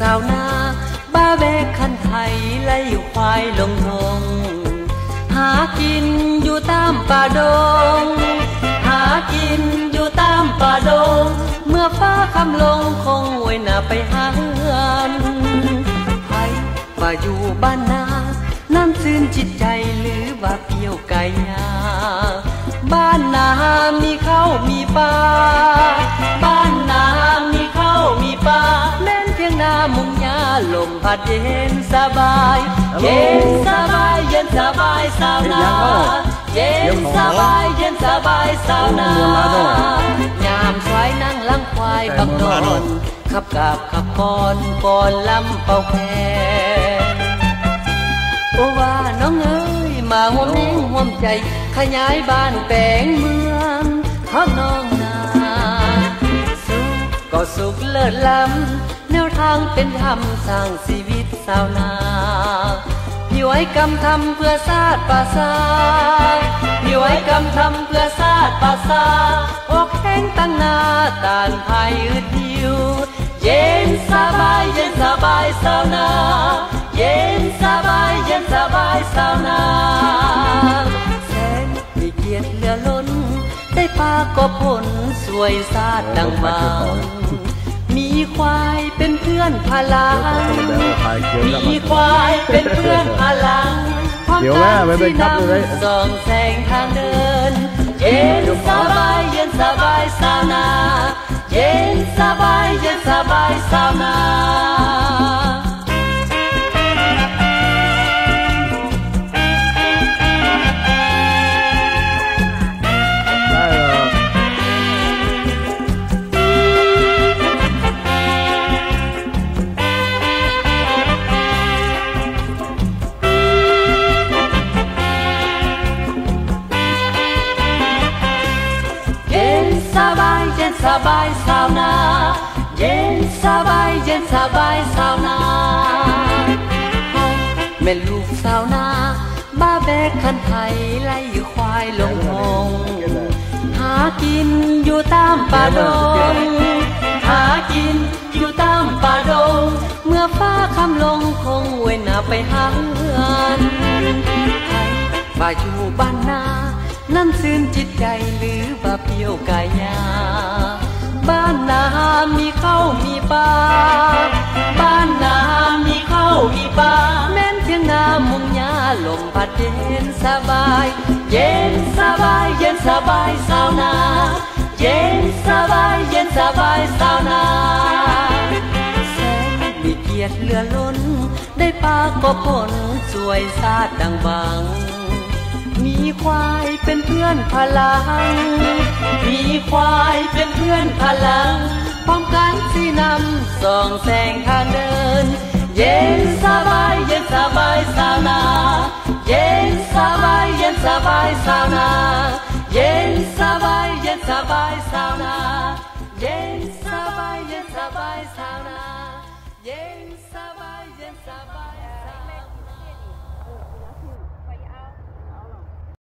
สาวนาบาเบคันไห้ไล่ควายลงทงหากินอยู่ตามป่าดง หากินอยู่ตามป่าดง เมื่อฟ้าคำลงคงไว้หน้าไปหาเฮือนไผป่าอยู่บ้านนานั่นซื่นจิตใจหรือว่าเปียวไก่ยาบ้านนามีข้าวมีปลา ลมพัดเย็นสบายเย็นสบายเย็นสบายสาวนาเย็นสบายเย็นสบายสาวนายามสวยนั่งลังควายบักนอนขับกาบขับกอนก่อนลำเป่าแพโอว่าน้องเอ้ยมาห่วมแนงห่วมใจ ขยายบ้านแปลงเมืองเขาน้องนาสุขก็สุขเลิศล้ำ แนวทางเป็นธรรมสร้างชีวิตสาวนาพี่ไว้กำทำเพื่อชาติปาสาพี่ไว้กำทำเพื่อชาติปาสาอกแห้งตั้งนาตานภายอึดหิว เย็นสบายเย็นสบายสาวนา เย็นสบายเย็นสบายสาวนาแสนมีเกียรติเหลือล้น ได้ปากบผลสวยซาดดังบางมีควายเป็นเพื่อนพลังมีควายเป็นเพื่อนพลังเดี๋ยวแม่ไม่เป็นครับเลยส่องแสงทางเดิน เย็นสบายเย็นสบายสาวนา เย็นสบายเย็นสบายสาวนา สบายเย็นสบายสาวนาเย็นสบายเย็นสบายสาวนาเฮาแม่ลูกสาวนาบ้าแบกคันไทยไล่ควายลงหงหากินอยู่ตามป่าดงหากินอยู่ตามป่าดง เมื่อฟ้าคำลงคงเว้นหน้าไปหาเฮือนไทยป่าอยู่บ้านนา นั่นซื่นจิตใจหรือว่าเพียวกายา บ้านนามีข้าวมีปลา บ้านนามีข้าวมีปลา แม่นเพียงนามุงยาลมพัดเย็นสบาย เย็นสบาย เย็นสบายสาวนา เย็นสบาย เย็นสบายสาวนาแสนมีเกียรติเหลือล้น ได้ปากก็ผลสวยซาดดังบาง ควายเป็นเพื่อนพลัง มีควายเป็นเพื่อนพลัง พร้อมกันสีนำส่องแสงทางเดิน เย็นสบายเย็นสบายสาวนา เย็นสบายเย็นสบายสาวนา เย็นสบายเย็นสบายสาวนา